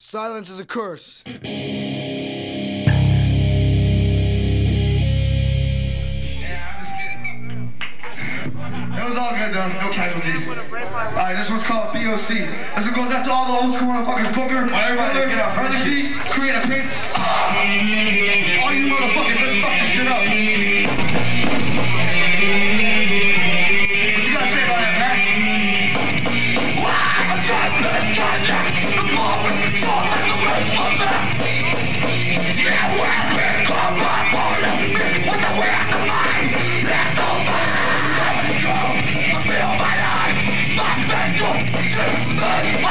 Silence is a curse. It was all good though, no casualties. Alright, this one's called BOC. This one goes out to all the old school motherfucking fucker. everybody get off Early this T, create a pain. All you motherfuckers, let's fuck this shit up. Come on,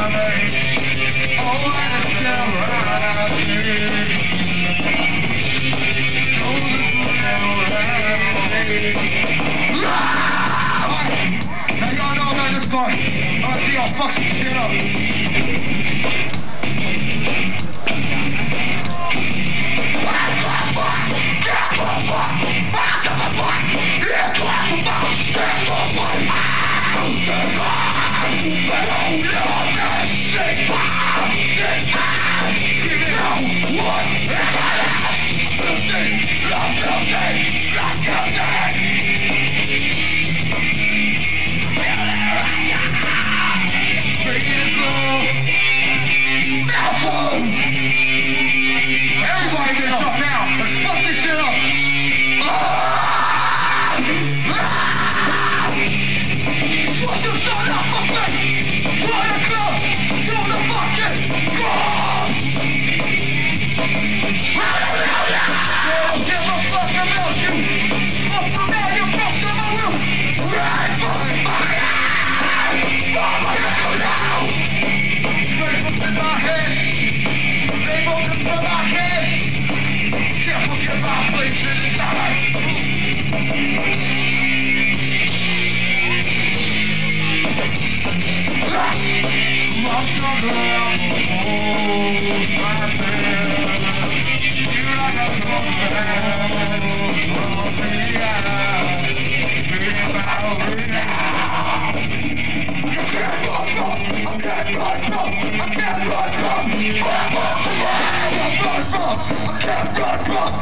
Now Everybody get up now. Let's fuck this shit up. I can't run run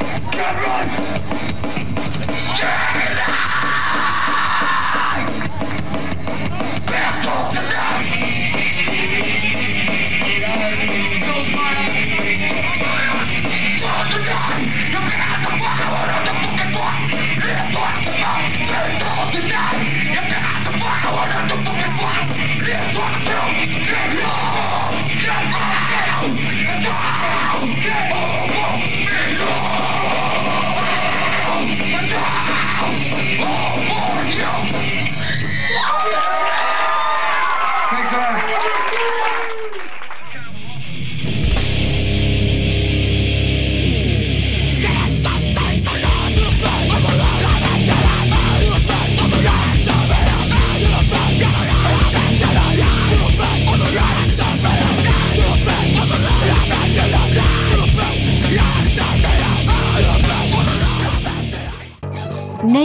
Get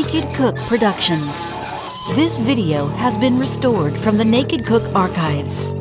Naked Cook Productions. This video has been restored from the Naked Cook archives.